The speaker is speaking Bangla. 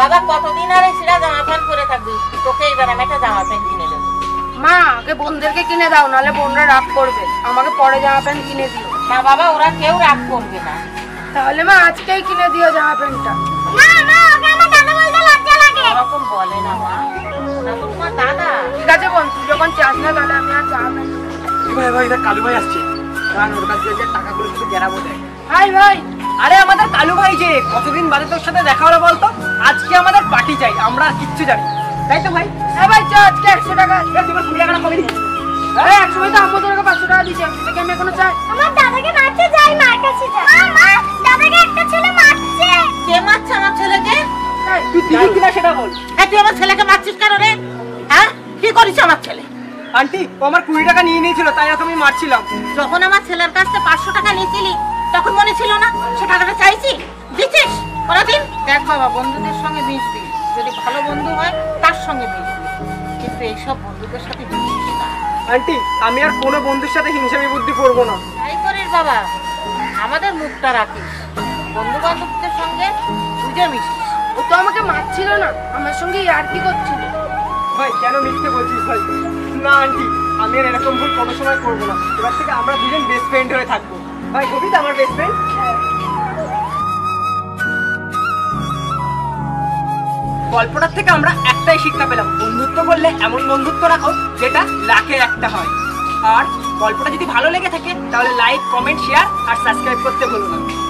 বাবা কতদিন আর ছিঁড়া জামা প্যান্ট পরে থাকবি? তোকে এইবার আমি একটা জামা প্যান্ট কিনে দেবো। মা আগে বোনদেরকে কিনে দাও নাহলে বোনরা রাগ করবে। আমাকে পরে জামা প্যান্ট কিনে দিও। না বাবা ওরা কেউ রাগ করবে না। তাহলে মা আজকেই কিনে দিও জামা প্যান্টটা। না মা ওকে আমার দাদা বলতে লজ্জা লাগে। ওরকম বলে না মা। তো তোমার দাদা। ঠিক আছে বোন তুই যখন চাস না তাহলে আমি আর জামা প্যান্ট ভাই ভাই দেখ কালু ভাই আসছে। কারণ ওর কাছে যে টাকাগুলো কিছু জেরাবো দেয় হাই ভাই। আরে আমাদের কালু ভাই যে কতদিন বাদে তোর সাথে দেখা হলো আমাদের পার্টি চাই আমরা আর কিচ্ছু জানি তাই তো ভাই? হ্যাঁ ভাই চল আজকে একশো টাকা কুড়ি টাকাটা কমে দিচ্ছি তো আম্মু পাঁচশো টাকা দিচ্ছে আমি এখনও চাই। আমার দাদাকে মারতে যাই মার কাছে যাই। দাদাকে একটা ছেলে মারছে। কে মারছে আমার ছেলেকে? এই, তুই দিবি কিনা সেটা বল। এই তুই আমার ছেলেকে মারছিস কেন রে? হ্যাঁ? কি করিস আমার ছেলে? আন্টি ও আমার কুড়ি টাকা নিয়ে নিয়েছিল তাই আমি মারছিলাম। যখন আমার ছেলের কাছ থেকে পাঁচশো টাকা নিয়েছিলি তখন মনে ছিল না সে টাকাটা চাইছি? দিচ্ছিস? দিন দেখ বাবা বন্ধুদের সঙ্গে মিশবি। যদি ভালো বন্ধু হয় তার সঙ্গে মিশবি কিন্তু এইসব বন্ধুদের সাথে মিশিস না। আন্টি আমি আর কোনো বন্ধুর সাথে হিংসামি বুদ্ধি করব না। তাই করিস বাবা। আমাদের মুখটা রাখিস। বন্ধু বান্ধবদের সঙ্গে বুঝে মিশিস। ও তো আমাকে মারছিল না আমার সঙ্গে আর কি করছিল। ভাই কেন মিথ্যে বলছিস ভাই? না আন্টি আমি আর এরকম ভুল কোনো সময় করব না। এবার থেকে আমরা দুজন বেস্ট ফ্রেন্ড হয়ে থাকব। ভাই হবি তো আমার বেস্ট ফ্রেন্ড গল্পটার থেকে আমরা একটাই শিক্ষা পেলাম, বন্ধুত্ব করলে এমন বন্ধুত্ব রাখো যেটা লাখে একটা হয়। আর গল্পটা যদি ভালো লেগে থাকে, তাহলে লাইক কমেন্ট শেয়ার আর সাবস্ক্রাইব করতে ভুলো না।